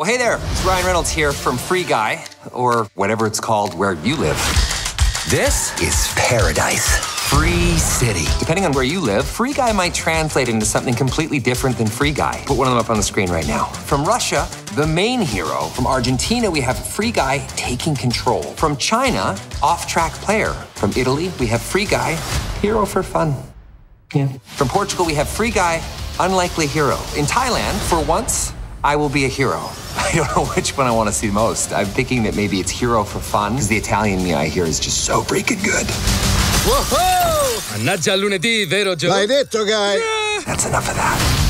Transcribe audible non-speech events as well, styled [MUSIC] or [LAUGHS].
Well, hey there. It's Ryan Reynolds here from Free Guy, or whatever it's called where you live. This is paradise. Free City. Depending on where you live, Free Guy might translate into something completely different than Free Guy. Put one of them up on the screen right now. From Russia, the main hero. From Argentina, we have Free Guy taking control. From China, off track player. From Italy, we have Free Guy, hero for fun. Yeah. From Portugal, we have Free Guy, unlikely hero. In Thailand, for once, I will be a hero. [LAUGHS] I don't know which one I want to see most. I'm thinking that maybe it's hero for fun, because the Italian me I hear is just so freaking good. Wow! Mannaggia al lunedì, vero Joe? L'hai detto, Guy? That's enough of that.